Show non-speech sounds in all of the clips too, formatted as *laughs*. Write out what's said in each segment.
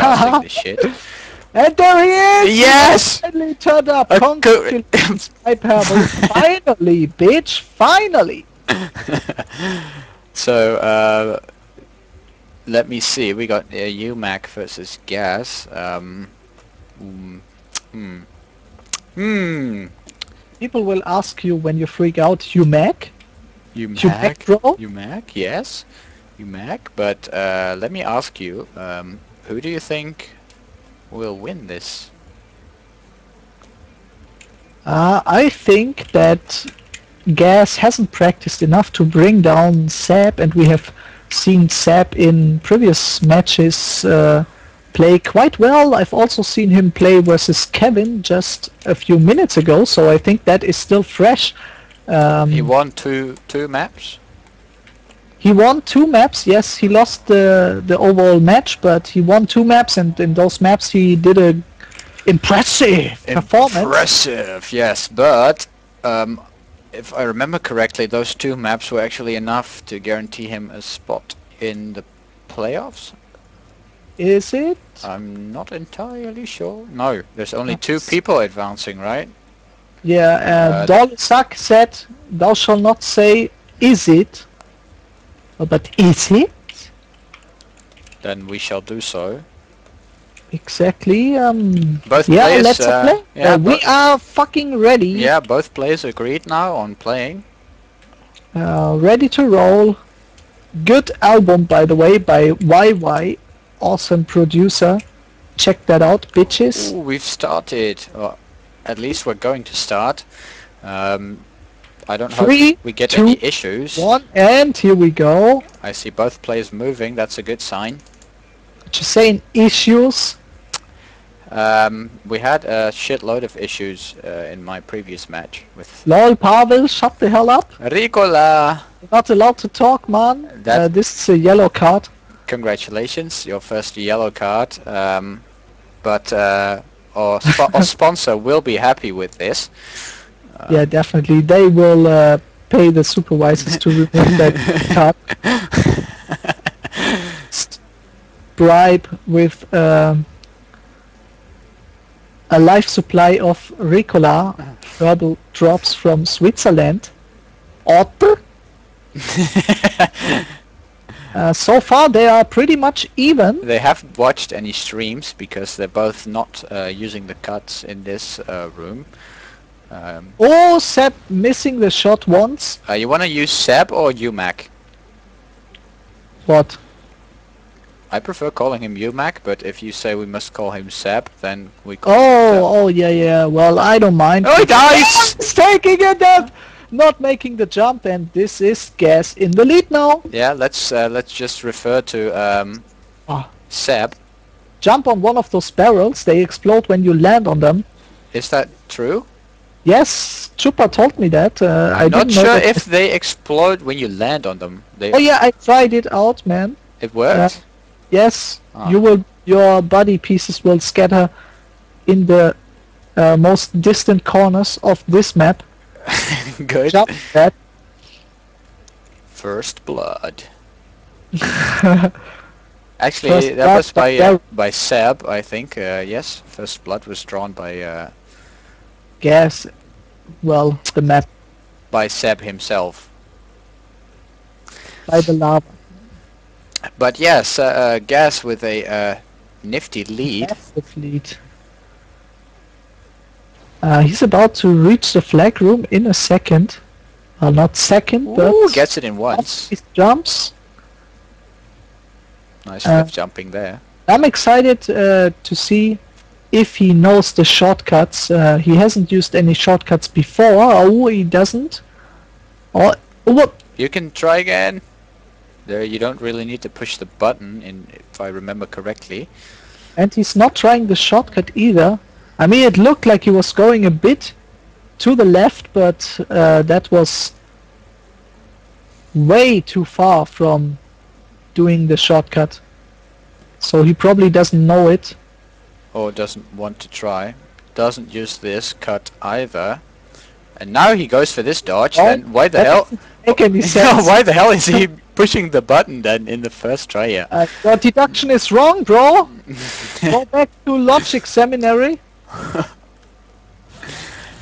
casting this *laughs* shit. And there he is! Yes! Finally turned up! Congratulations, *laughs* Hyperbole. *laughs* finally, bitch! Finally! so, uh, let me see. We got uh, UMAC versus Gazz. Um, mm, hmm. Hmm. People will ask you when you freak out, you Mac? UMAC. UMAC, bro? UMAC, yes. UMAC. But uh, let me ask you, um, who do you think will win this? Uh, I think that Gazz hasn't practiced enough to bring down Sap, and we have seen Sap in previous matches uh, play quite well. I've also seen him play versus Kevin just a few minutes ago, so I think that is still fresh. Um, He won two two maps. He won two maps. Yes, he lost the the overall match, but he won two maps, and in those maps he did a impressive performance. Impressive, yes. But um, if I remember correctly, those two maps were actually enough to guarantee him a spot in the playoffs. Is it? I'm not entirely sure. No, there's only two people advancing, right? Yeah. Uh, Uh, Dolisak said, "Thou shall not say, is it?" But is it? Then we shall do so. Exactly. Um. Both Yeah, players. let's uh, play. Yeah, Uh, we are fucking ready. yeah, both players agreed now on playing. Uh, ready to roll. Good album, by the way, by YY. Awesome producer. Check that out, bitches. Ooh, we've started. Or at least we're going to start. Um, I don't Three, hope we get two, any issues. One, and here we go. I see both players moving. That's a good sign. Just saying issues. Um, we had a shitload of issues uh, in my previous match with Lol, Pavel, shut the hell up. Ricola. You're not allowed to talk, man. That- Uh, this is a yellow card. Congratulations, your first yellow card. Um, but uh, our, spo- our *laughs* sponsor will be happy with this. Uh, yeah, definitely. They will uh, pay the supervisors to remove that *laughs* card. Bribe with um, a life supply of Ricola herbal drops from Switzerland. Otter. *laughs* Uh, so far, they are pretty much even. They haven't watched any streams because they're both not uh, using the cuts in this uh, room. Um, Oh, Seb missing the shot once. uh, you want to use Seb or UMAC? What? I prefer calling him UMAC, but if you say we must call him Seb, then we call Oh, him oh yeah, yeah. Well, I don't mind. Oh, he dies! *laughs* He's taking it up, not making the jump, and this is Gazz in the lead now. Yeah, let's uh, let's just refer to um, Ah. Seb. Jump on one of those barrels. They explode when you land on them. Is that true? Yes, Chupa told me that. Uh, I I'm not sure if they explode when you land on them. They Oh yeah, I tried it out, man. it worked. Yes, Ah. you will. Your body pieces will scatter in the uh, most distant corners of this map. *laughs* Good. Jump that. First blood. *laughs* Actually, First that blood was by by uh, by Seb, I think. Uh, yes, first blood was drawn by Gazz. Well, the map by Seb himself. by the lava. But yes, uh, uh, Gazz with a uh, nifty lead. Massive lead. Uh, he's about to reach the flag room in a second. Well, not second, but gets it in once. he jumps. Nice Uh, jumping there. I'm excited uh, to see if he knows the shortcuts. Uh, he hasn't used any shortcuts before. Oh, he doesn't. Oh, what? You can try again. There, you don't really need to push the button, in if I remember correctly. And he's not trying the shortcut either. I mean, it looked like he was going a bit to the left, but uh, that was way too far from doing the shortcut. So he probably doesn't know it. Or doesn't want to try. Doesn't use this cut either. And now he goes for this dodge, Oh, then why the hell make any *laughs* sense. why the hell is he pushing the button then in the first try. Yeah. Uh, your deduction is wrong, bro. *laughs* Go back to logic seminary.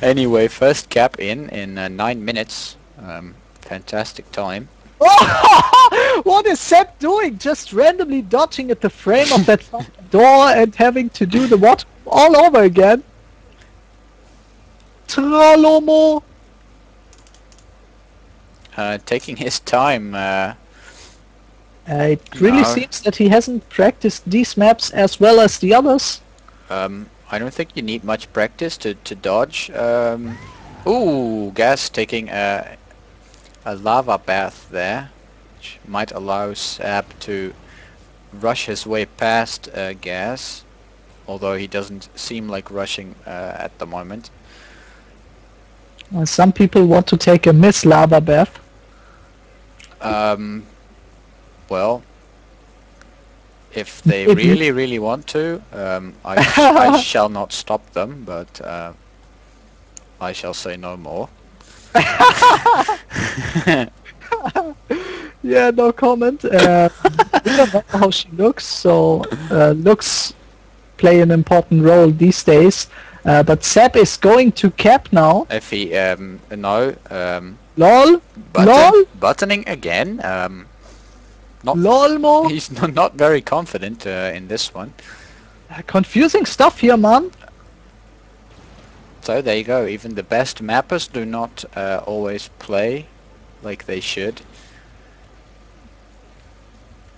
anyway, first cap in in uh, nine minutes. Um, fantastic time. *laughs* what is Seb doing? Just randomly dodging at the frame of that *laughs* door and having to do the what all over again. Tralomo. Uh, taking his time. Uh, Uh, it really No. seems that he hasn't practiced these maps as well as the others. um, I don't think you need much practice to, to dodge. Um, ooh, Gazz taking a, a lava bath there, which might allow Sab to rush his way past uh, Gazz, although he doesn't seem like rushing uh, at the moment. Uh, some people want to take a Miss Lava Bath. Um, well, if *laughs* they really, really want to, um, I, *laughs* I shall not stop them, but uh, I shall say no more. *laughs* Yeah, no comment. Uh, we don't know how she looks, so uh, looks play an important role these days. Uh, but Seb is going to cap now. if he, um, no, um, LOL, button, Lol? buttoning again, um, not, LOLmo. he's *laughs* not, not very confident uh, in this one. Confusing stuff here, man. So there you go, even the best mappers do not uh, always play like they should.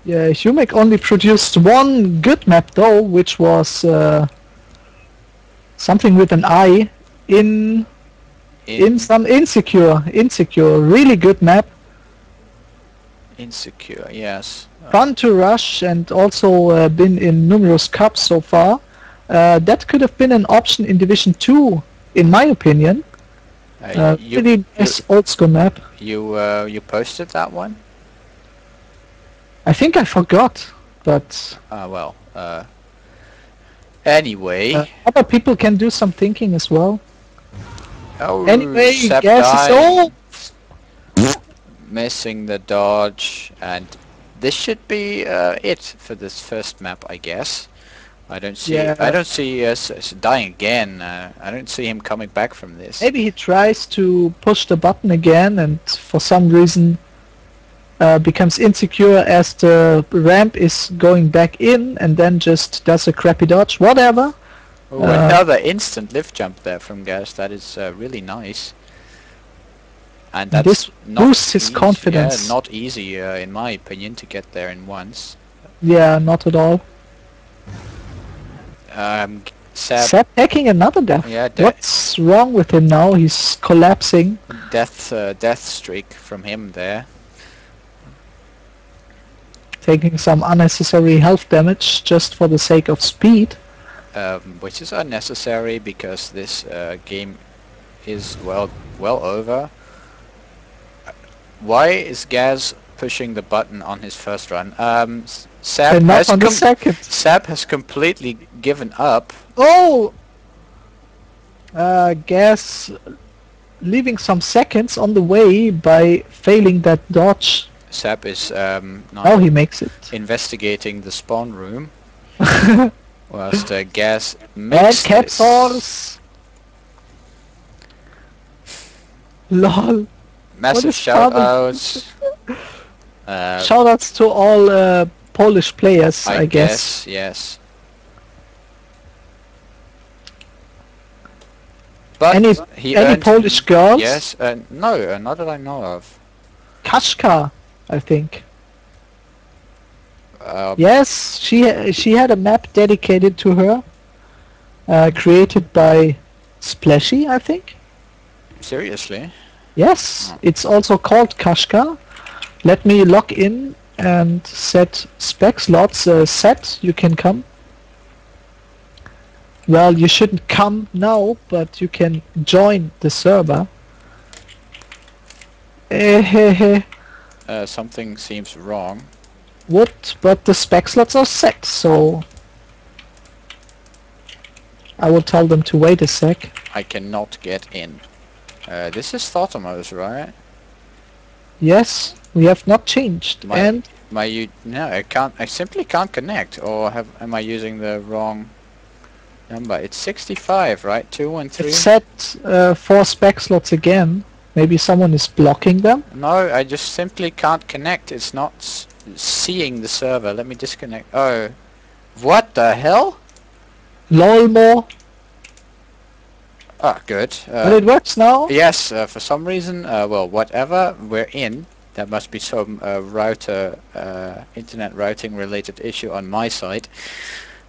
Yeah, Humic only produced one good map though, which was uh, something with an I in in some insecure, insecure, really good map. Insecure, yes. Fun to rush and also uh, been in numerous cups so far. Uh, that could have been an option in Division 2, in my opinion. Uh, you, really nice old school map. you, uh, you posted that one? I think I forgot, but Ah, well. Uh, anyway. uh, other people can do some thinking as well. oh, Anyway, guess it's all. missing the dodge, and this should be uh, it for this first map, I guess. I don't see. Yeah. I don't see us dying again. Uh, I don't see him coming back from this. Maybe he tries to push the button again and for some reason uh, becomes insecure as the ramp is going back in and then just does a crappy dodge. Whatever. Oh, another instant lift jump there from Gazz. That is uh, really nice. And that's This not boosts his easy- confidence. Yeah, not easy, uh, in my opinion, to get there in once. Yeah, not at all. Um, Seb, Seb taking another death. yeah, de- What's wrong with him now? He's collapsing. death, uh, death streak from him there. taking some unnecessary health damage just for the sake of speed. um, which is unnecessary because this uh, game is well well over. Why is Gazz pushing the button on his first run? Um, S- Sab and not has on the second. Sab has completely given up. Oh! Uh, Gazz leaving some seconds on the way by failing that dodge. Sab is um, now he makes it. investigating the spawn room, *laughs* whilst uh, and makes this. horse. *laughs* LOL. Massive shout outs. Uh, Shoutouts to all uh, Polish players, I, I guess. guess, yes. But Any- he Any earned- Polish girls? Yes, uh, no, uh, not that I know of. Kashka, I think. Uh, Yes, she she had a map dedicated to her, uh, created by Splashy, I think. Seriously? Yes, Oh. it's also called Kashka. Let me log in and set spec slots. Uh, set, you can come. Well, you shouldn't come now, but you can join the server. Eh, *laughs* Uh, something seems wrong. What? But the spec slots are set, so I will tell them to wait a sec. I cannot get in. Uh, this is Thotomos, right? Yes, We have not changed. My- and My you no, I can't. I simply can't connect. Or have am I using the wrong number? It's 65, right? Two and three. it set uh, four spec slots again. Maybe someone is blocking them. No, I just simply can't connect. It's not s- seeing the server. Let me disconnect. Oh, what the hell? Lol more. Ah, good. but Uh, it works now. yes, uh, for some reason, uh, well, whatever we're in, there must be some uh, router, uh, internet routing related issue on my side.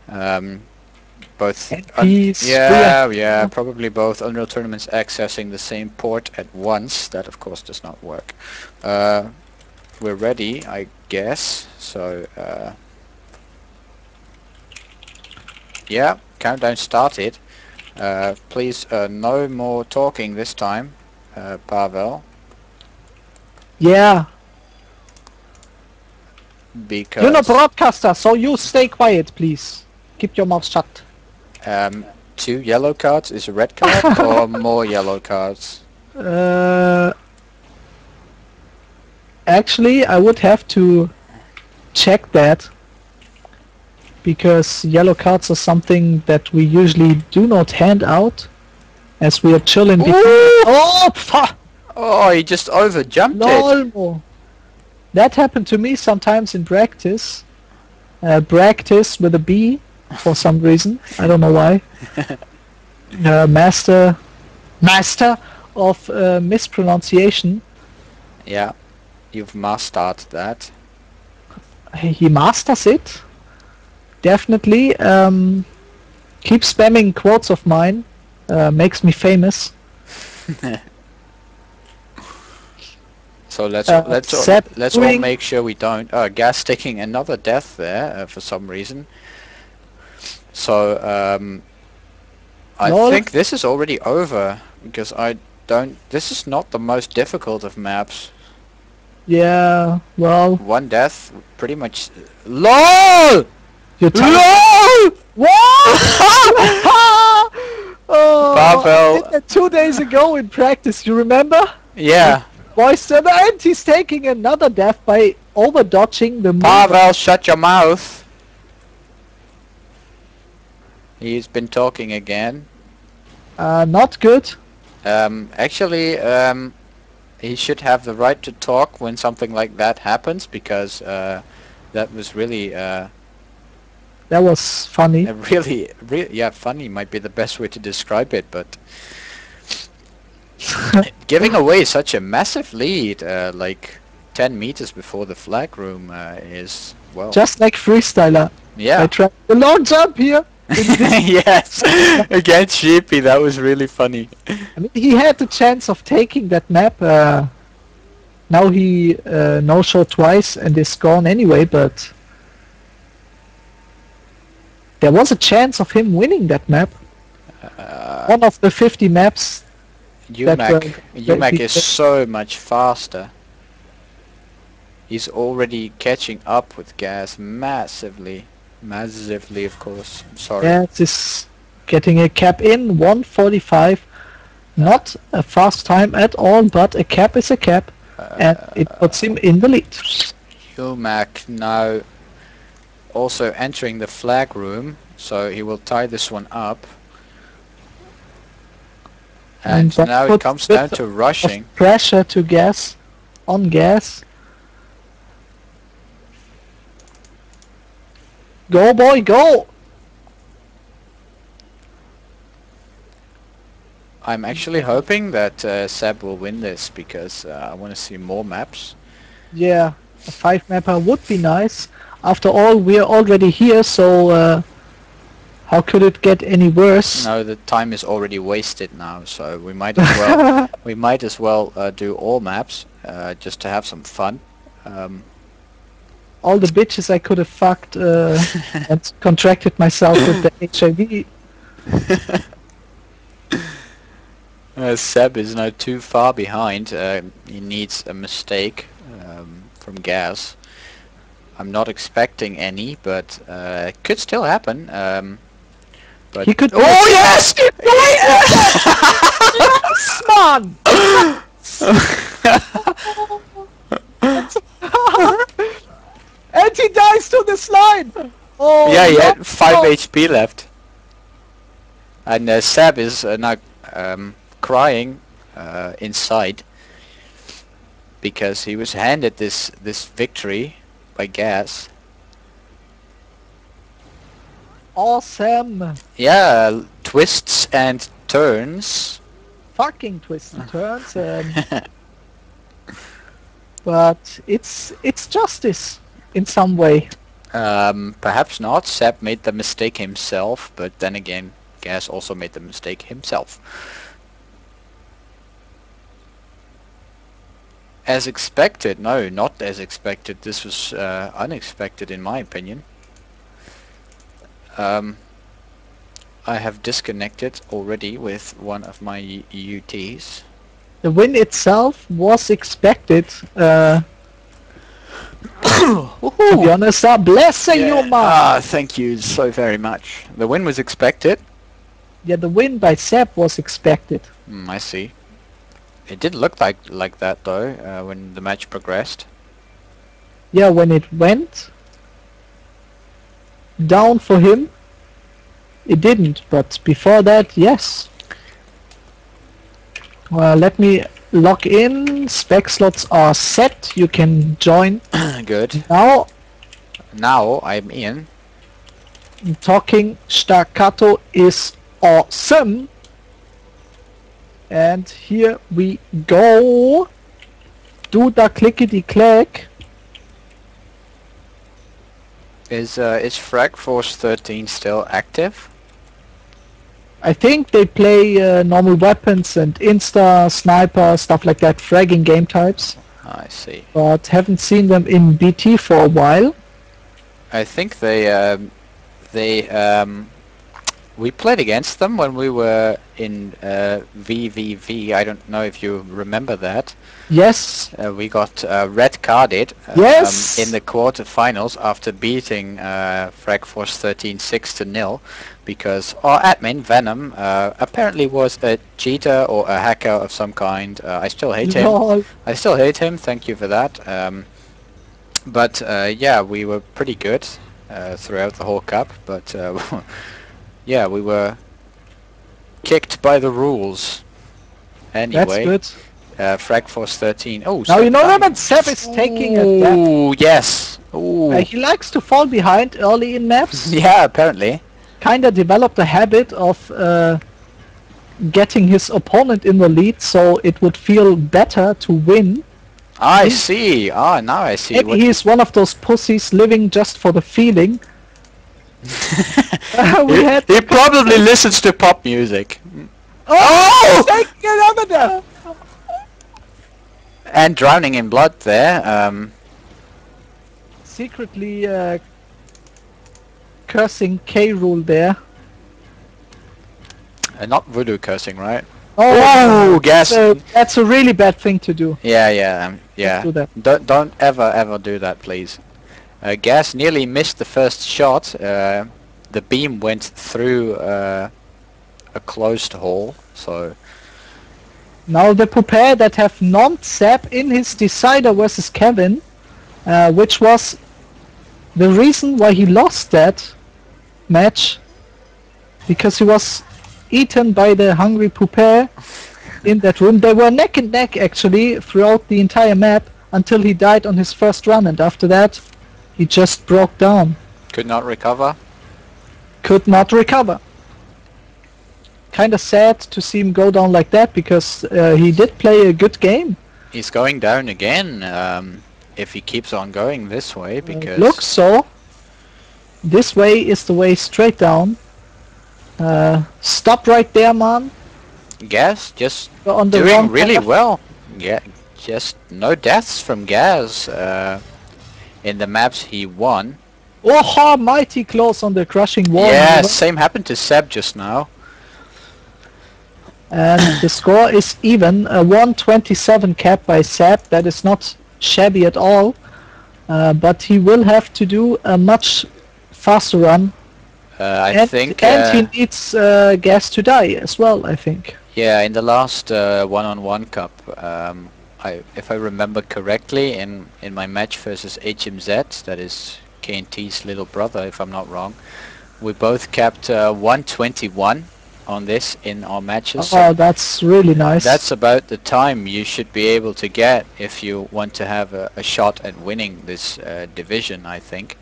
Um, both. un- yeah, yeah, probably both Unreal Tournaments accessing the same port at once. That, of course, does not work. Uh, we're ready, I guess. So, uh, yeah, countdown started. Uh, please, uh, no more talking this time, uh, Pavel, Yeah. because You're not broadcaster, so you stay quiet, please. Keep your mouth shut. um, two yellow cards is a red card *laughs* or more yellow cards. Uh, actually, I would have to check that because yellow cards are something that we usually do not hand out as we are chilling. between- Oh, fuck! Oh, he just over jumped it. Lol. That happened to me sometimes in practice. Uh, practice with a B for some reason. I don't know why. *laughs* uh, master, master of uh, mispronunciation. Yeah, you've mastered that. He masters it. Definitely. Um, keep spamming quotes of mine. Uh, makes me famous. *laughs* So let's Uh, let's all, let's all make sure we don't. Uh, Gazz taking another death there uh, for some reason. So um, I think this is already over because I don't. This is not the most difficult of maps. Yeah. Well, One death, pretty much. LOL. you're telling LOL. What? *laughs* *laughs* oh, Pavel. I did that two days ago in practice. You remember? Yeah, Voice server, and he's taking another death by over dodging the. Pavel, shut your mouth. He's been talking again. Uh, not good. Um, actually, um, he should have the right to talk when something like that happens because uh, that was really, uh, That was funny. a *laughs* really, yeah, funny might be the best way to describe it, but *laughs* giving away such a massive lead, uh, like 10 meters before the flag room, uh, is well, Just like freestyler. I yeah, tried the long jump here. *laughs* yes, *laughs* against Sheepy, that was really funny. I mean, he had the chance of taking that map. Uh, now he uh, no shot twice and is gone anyway. But there was a chance of him winning that map. Uh, One of the 50 maps. Uh, UMAC, UMAC is so much faster. He's already catching up with Gazz massively. Massively, of course. I'm sorry. Yeah, this getting a cap in 145. Not a fast time at all, but a cap is a cap, and it puts him in the lead. UMAC now also entering the flag room, so he will tie this one up. And And now it comes down to rushing. Pressure to Gazz, on Gazz. Go boy, go! I'm actually hoping that uh, Seb will win this because uh, I want to see more maps. Yeah, a five mapper would be nice. After all, we're already here, so uh, how could it get any worse? No, the time is already wasted now, so we might as well *laughs* we might as well uh, do all maps uh, just to have some fun. Um, all the bitches I could have fucked uh, *laughs* and contracted myself with the *laughs* HIV. uh, Seb is now too far behind. Uh, he needs a mistake um, from Gazz. I'm not expecting any, but uh, it could still happen. Um, but He could. Oh yes! yes, man! That's a and he dies to the slime! Oh, yeah, he no, had 5 no. HP left. And uh, Seb is uh, now um, crying uh, inside because he was handed this this victory by Gazz. Awesome! Yeah, twists and turns. Fucking twists and *laughs* turns. Um, *laughs* but it's it's justice in some way. Um, perhaps not. Seb made the mistake himself, but then again, Gazz also made the mistake himself. As expected, no, not as expected. This was uh, unexpected in my opinion. Um, I have disconnected already with one of my UTs. The win itself was expected. Uh, *coughs* to be honest, uh, blessing you, man. Ah, thank you so very much. The win was expected. Yeah, the win by Seb was expected. Hmm, I see. It did look like like that though uh, when the match progressed. Yeah, when it went down for him, it didn't. But before that, yes. Well, let me log in. Spec slots are set. You can join *clears throat* Good. now. Now I'm in. Talking staccato is awesome. And here we go. Do the clickety clack. Is uh, is Frag Force 13 still active? I think they play uh, normal weapons and insta, sniper, stuff like that, fragging game types, I see. but haven't seen them in BT for a while. I think they um, they um, we played against them when we were in uh, VVV. I don't know if you remember that. Yes, Uh, we got uh, red carded um, Yes! in the quarterfinals after beating uh, Frag Force 13 6 to nil because our admin Venom uh, apparently was a cheater or a hacker of some kind. Uh, I still hate him. lol. I still hate him. Thank you for that. Um, but uh, yeah, we were pretty good uh, throughout the whole cup. But uh, *laughs* yeah, we were kicked by the rules. That's Anyway, good. uh, Frag Force 13. Oh, Now you know that Seb is taking a. Ooh, yes. Ooh. Uh, he likes to fall behind early in maps. *laughs* yeah, apparently. Kinda developed a habit of uh, getting his opponent in the lead, so it would feel better to win. I Hmm. see. Ah, now I see. Maybe what- he's one of those pussies living just for the feeling. *laughs* he, he probably listens to pop music. Oh! There! And drowning in blood there. Um, Secretly uh, cursing K rule there. uh, not voodoo cursing, right? Oh, Oh, Gazz. so that's a really bad thing to do. Yeah, yeah, um, yeah. do that. Don't don't ever ever do that, please. Uh, Gazz nearly missed the first shot. Uh, the beam went through uh, a closed hole, so Now the prepare that have non-sap in his decider versus Kevin, uh, which was the reason why he lost that match, because he was eaten by the hungry prepare in that room. They were neck and neck actually throughout the entire map until he died on his first run, and after that he just broke down, could not recover. could not recover. Kinda sad to see him go down like that because uh, he did play a good game. He's going down again. Um, if he keeps on going this way, because Looks so. This way is the way straight down. Uh, stop right there, man. Gazz just on the doing really path. well. Yeah, just no deaths from Gazz uh, in the maps he won. Oh, ha! mighty close on the crushing wall. yeah, maneuver. same happened to Seb just now. And the *coughs* score is even. A 127 cap by Seb. That is not shabby at all. Uh, but he will have to do a much faster run. Uh, I and think. and uh, he needs uh, Gazz to die as well, I think. Yeah, in the last uh, one-on-one cup, um, I, if I remember correctly, in in my match versus HMZ, that is KNT's little brother, if I'm not wrong, we both kept uh, 121 on this in our matches. so Oh, that's really nice. that's about the time you should be able to get if you want to have a, a shot at winning this uh, division, I think.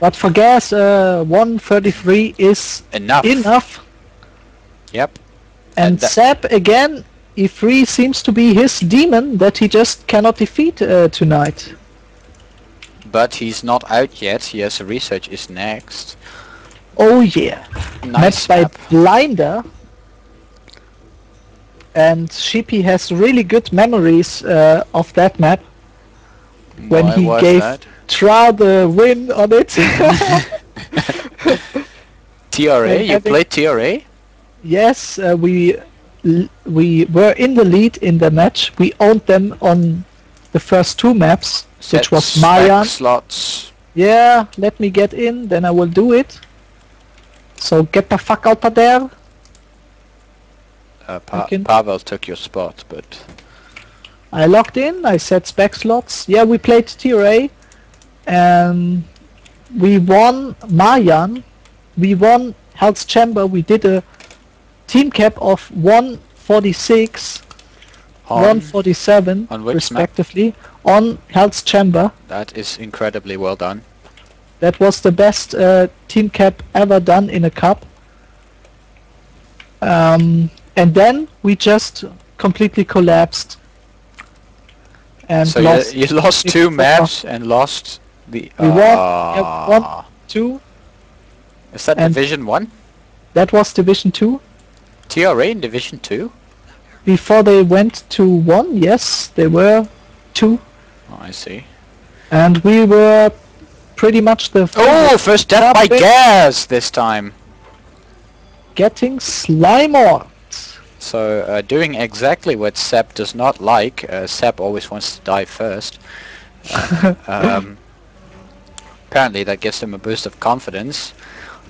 But for Gazz, uh, 133 is Enough. enough. Yep. And And Sap again, E3 seems to be his demon that he just cannot defeat uh, tonight. But he's not out yet. Yes, research is next. Oh yeah. Nice Matched by. Blinder. And Sheepy has really good memories uh, of that map. when Why he gave- that? Try the win on it. *laughs* TRA? *laughs* You played TRA? yes, uh, we we were in the lead in the match. We owned them on the first two maps, which was Mayan. slots. Yeah, let me get in, then I will do it. So get the fuck out of there. Uh, pa- can- Pavel took your spot, but I logged in, I set spec slots. Yeah, we played TRA and we won Mayan. We won Hell's Chamber. We did a team cap of 146, on, 147 on which map? respectively on Hell's Chamber. that is incredibly well done. That was the best uh, team cap ever done in a cup. Um, and then we just completely collapsed. And so lost you, you lost two maps and lost the. We won, Ah. one. two. Is that Division One? That was Division 2. TRA in Division Two? Before they went to 1, yes, they were 2. Oh, I see. And we were pretty much the Oh, first death by Gazz this time. getting Slimer. So uh, doing exactly what Seb does not like. Uh, Seb always wants to die first. *laughs* Um, apparently that gives him a boost of confidence.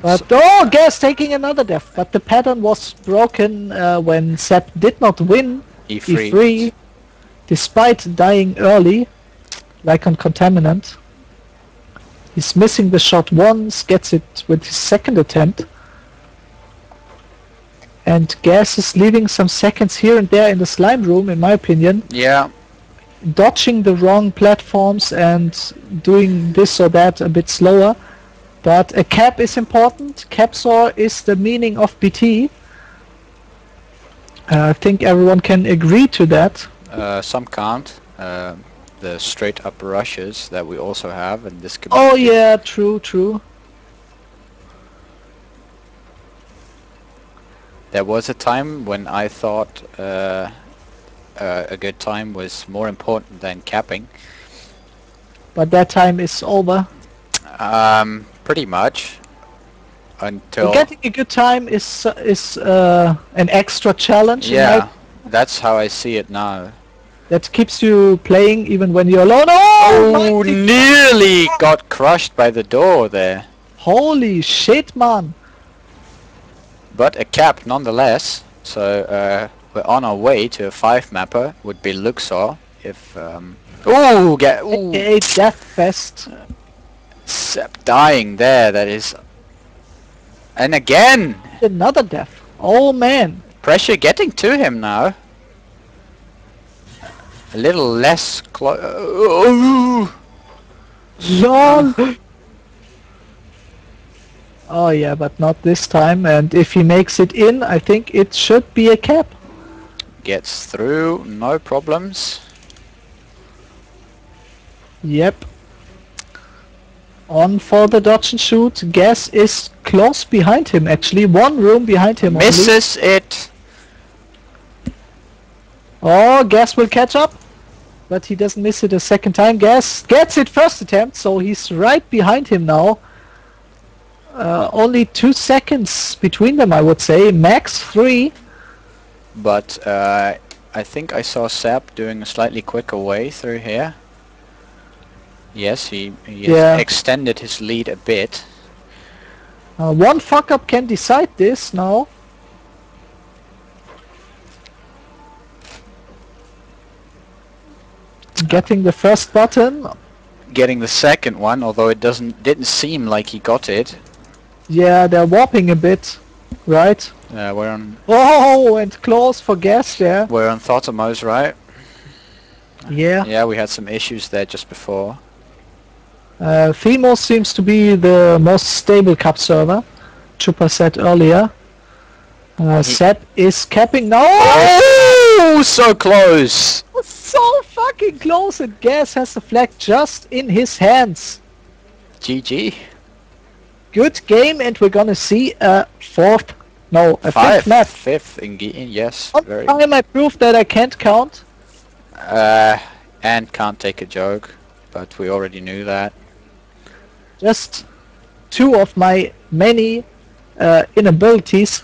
But oh, Gazz taking another death. But the pattern was broken uh, when Seb did not win E3. E3, despite dying early, like on Contaminant. He's missing the shot once, gets it with his second attempt. And Gazz is leaving some seconds here and there in the slime room, in my opinion, Yeah, dodging the wrong platforms and doing this or that a bit slower. But a cap is important. Capsor is the meaning of BT. Uh, I think everyone can agree to that. uh, some can't. Uh, the straight up rushes that we also have in this Oh yeah, true, true. There was a time when I thought uh, uh, a good time was more important than capping. But that time is over. Um, pretty much. Until Getting a good time is is uh, an extra challenge. yeah, that's how I see it now. that keeps you playing even when you're alone. Oh, Oh, 90 nearly got crushed by the door there. Holy shit, man! But a cap nonetheless. So uh, we're on our way to a five mapper. Would be Luxor if. Um... Ooh, get ooh, AKA Death Fest. Seb dying there. That is. And again, Another death. Oh man. pressure getting to him now. A little less close. Oh, LOL! oh yeah, but not this time. And if he makes it in, I think it should be a cap. gets through, no problems. Yep. On for the dodge and shoot. Gazz is close behind him actually. One room behind him only. Misses it. Oh, Gazz will catch up. But he doesn't miss it a second time. Gazz gets it first attempt, so he's right behind him now. Uh, only two seconds between them, I would say. Max three. But uh, I think I saw Sap doing a slightly quicker way through here. Yes, he, he has Yeah. extended his lead a bit. Uh, one fuck up can decide this now. getting the first button. Getting the second one, although it doesn't didn't seem like he got it. Yeah, they're warping a bit, right? Uh, we're on Oh, and close for Gazz there. we're on Thotomos, right? Yeah. Yeah, we had some issues there just before. Uh, seems to be the most stable cup server. Chupa said earlier. Uh, Seb is capping now. Oh, so close! So fucking close, and Gazz has the flag just in his hands. GG. Good game, and we're gonna see a fourth, no, a Five, fifth map. fifth in Gi- yes, One very. time I proved that I can't count. Uh, and can't take a joke, but we already knew that. Just two of my many uh, inabilities.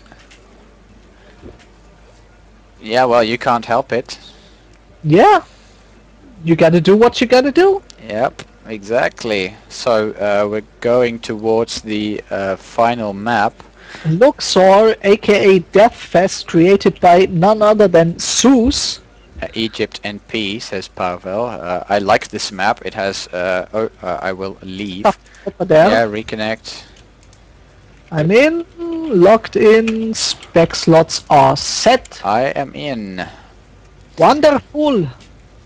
Yeah, well, you can't help it. Yeah, you gotta do what you gotta do. Yep, exactly. So uh, we're going towards the uh, final map. Luxor, aka Deathfest, created by none other than Zeus. Uh, Egypt NP says Pavel. Uh, I like this map. It has. Uh, oh, uh, I will leave. Over there. Yeah, reconnect. I'm in, Locked in, spec slots are set. I am in. Wonderful.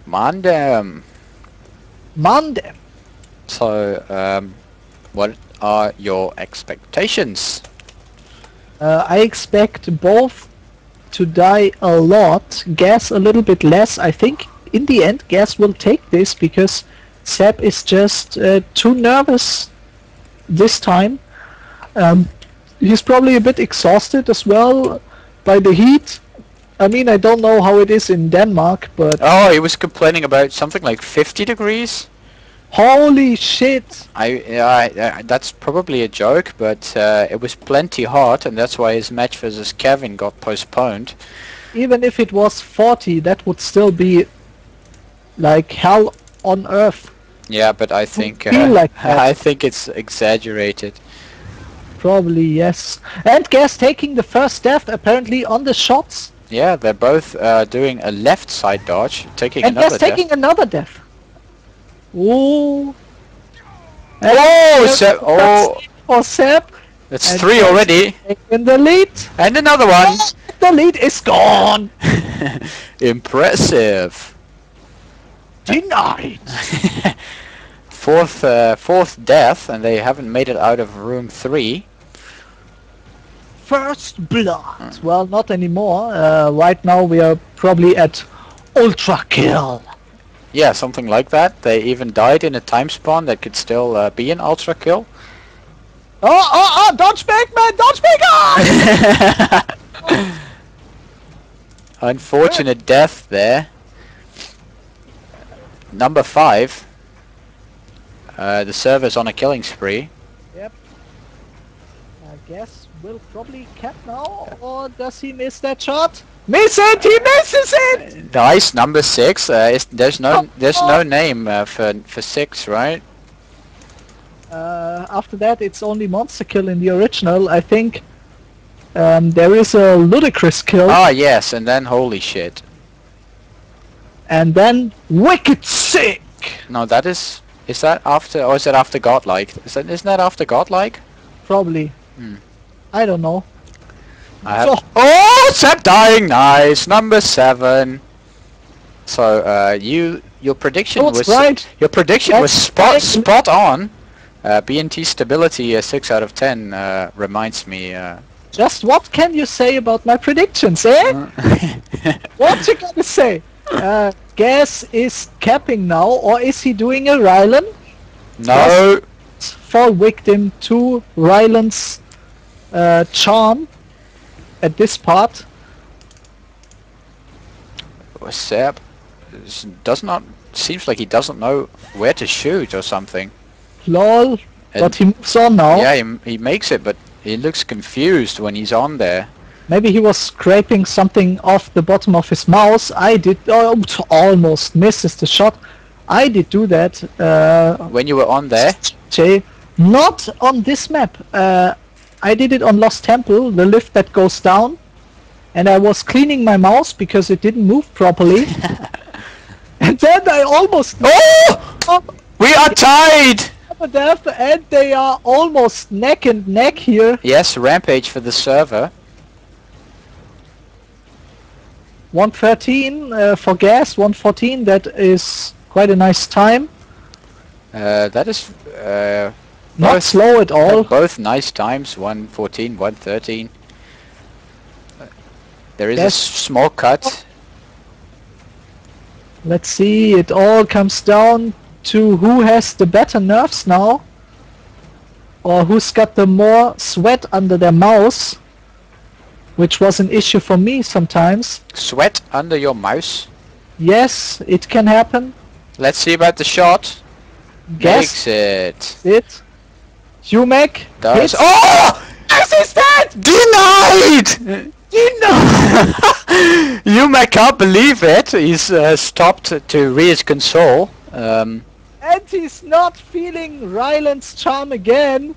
Mandem. Monday. So, um, what are your expectations? Uh, I expect both to die a lot, Gazz a little bit less. I think in the end Gazz will take this because Seb is just uh, too nervous this time. Um, he's probably a bit exhausted as well by the heat. I mean, I don't know how it is in Denmark, but Oh, he was complaining about something like 50 degrees. Holy shit! I, I, I that's probably a joke, but uh, it was plenty hot, and that's why his match versus Kevin got postponed. Even if it was 40, that would still be like hell on earth. Yeah, but I think uh, like. *laughs* I think it's exaggerated. Probably yes. And Gazz taking the first death apparently on the shots. Yeah, they're both uh, doing a left side dodge, taking and another Gazz taking another death. Ooh. Oh, Seb- oh. first For Seb. death. That's and three already, taking the lead. and another one. The lead is gone. *laughs* Impressive. Denied. *laughs* fourth, uh, fourth death, and they haven't made it out of room three. First blood. Well, not anymore. Uh, right now we are probably at ultra kill. Yeah, something like that. They even died in a time spawn that could still uh, be an ultra kill. Oh, oh, oh! Dodge back, man! Dodge back! Ah! *laughs* Unfortunate death there. Number five. Uh, the server's on a killing spree. Yep. I guess we'll probably cap now, or does he miss that shot? Miss it! He misses it! Nice, number six. Uh, there's no there's no name uh, for for six, right? Uh, after that, it's only monster kill in the original. I think um, there is a ludicrous kill, Ah, yes, and then holy shit. and then wicked sick. No, that is is that after or is that after godlike? Is that isn't that after godlike? Probably. Hmm. I don't know. I have. Oh, Seb dying. Nice, number seven. So uh, you your prediction That's was right. your prediction was spot right. spot on. Uh, BNT stability uh, six out of ten uh, reminds me. Uh, Just what can you say about my predictions, eh? *laughs* What you gonna say? Uh, Gazz is capping now, or is he doing a Rylan? no, fall victim to Ryland's uh, charm at this part. Seb does not seems like he doesn't know where to shoot or something. Lol. And- but he moves on now. Yeah, he, he makes it, but he looks confused when he's on there. Maybe he was scraping something off the bottom of his mouse. I did oh, almost misses the shot. I did do that. Uh, When you were on there, not on this map. Uh, I did it on Lost Temple, the lift that goes down, and I was cleaning my mouse because it didn't move properly. *laughs* and then I almost Oh! oh, We are tied! death and they are almost neck and neck here. Yes, rampage for the server. 113 uh, for Gazz, 114. That is quite a nice time. Uh, that is uh, Not Both- slow at all. both nice times. 114, 113. Uh, There is a Yes. s- small cut. Let's see. It all comes down to who has the better nerves now, or who's got the more sweat under their mouse, which was an issue for me sometimes. Sweat under your mouse. Yes, it can happen. Let's see about the shot. Gazz Makes it. it. Does. hits. Oh! Assistant! Denied! Denied! *laughs* you may can't believe it. He's uh, stopped to read console. Um, and he's not feeling Ryland's charm again,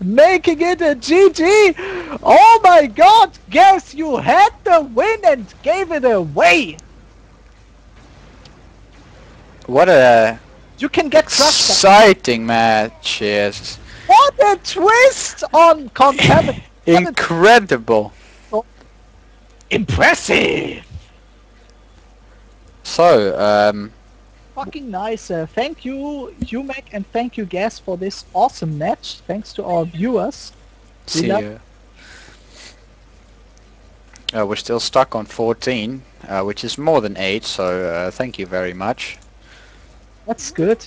making it a GG. Oh my God! Guess you had the win and gave it away. what a You can get crushed. exciting match. Yes. What a twist on Contaminant. *laughs* Incredible. Impressive. So, um, Fucking nice. Uh, thank you, Humek, and thank you, Gazz, for this awesome match. Thanks to our viewers. We See you. Uh, we're still stuck on 14, uh, which is more than 8, so uh, thank you very much. That's good.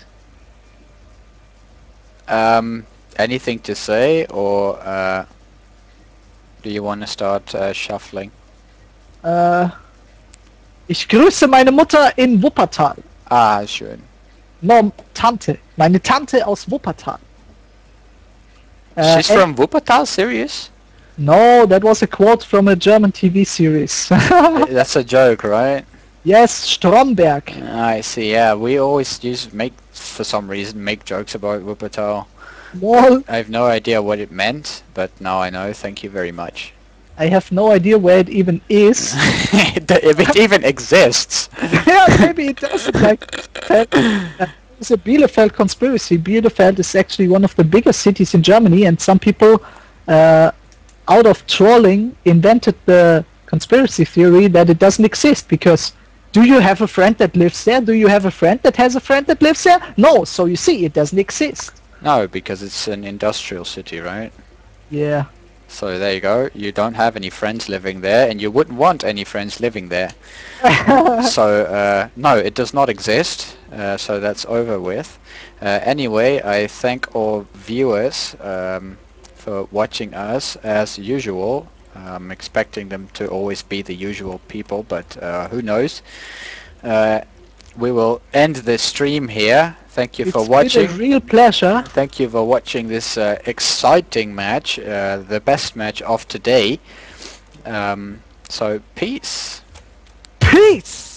Um, anything to say, or uh, do you want to start uh, shuffling? Äh, ich grüße meine Mutter in Wuppertal. Ah, schön. No, Tante. Meine Tante aus Wuppertal. She's from Wuppertal, serious? No, that was a quote from a German TV series. *laughs* That's a joke, right? yes, Stromberg. I see, yeah, we always use, make, for some reason, make jokes about Wuppertal. Well, I have no idea what it meant, but now I know, thank you very much. I have no idea where it even is. *laughs* if it even exists. *laughs* yeah, maybe it doesn't. Like, it's a Bielefeld conspiracy. Bielefeld is actually one of the biggest cities in Germany, and some people, uh, out of trolling, invented the conspiracy theory that it doesn't exist because. Do you have a friend that lives there? Do you have a friend that has a friend that lives there? No, so you see, it doesn't exist. No, because it's an industrial city, right? Yeah. So there you go. You don't have any friends living there, and you wouldn't want any friends living there. *laughs* so uh, no, it does not exist. Uh, so that's over with. Uh, anyway, I thank all viewers um, for watching us as usual. I'm expecting them to always be the usual people, but uh, who knows? Uh, we will end the stream here. Thank you it's for been watching. a real pleasure. Thank you for watching this uh, exciting match, uh, the best match of today. Um, so peace. Peace!